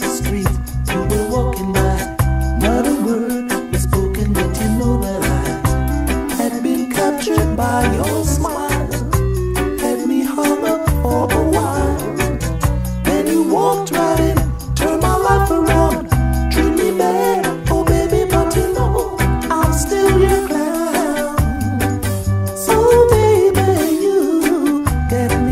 the street. You were walking by, not a word was spoken, but you know that I had been captured by your smile, had me for a while. Then you walked right in, turned my life around, treat me bad, oh baby, but you know I'm still your clown. Baby, you get me.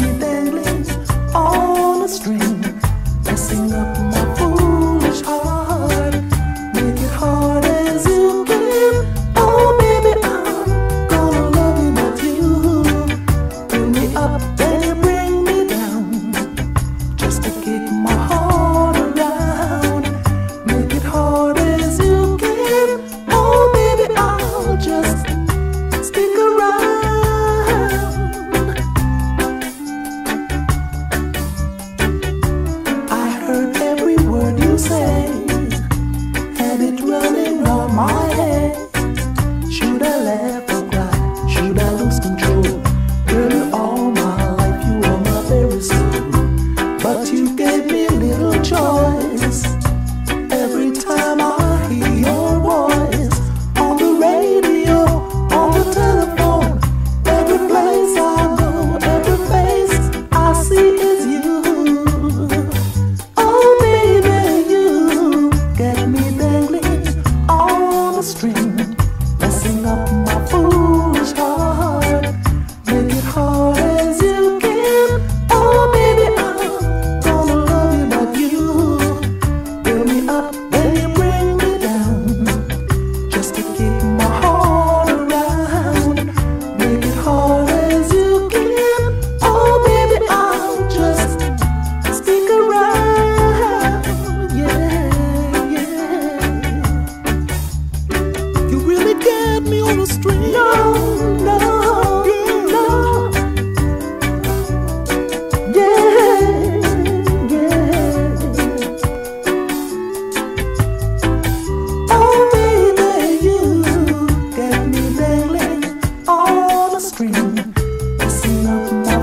up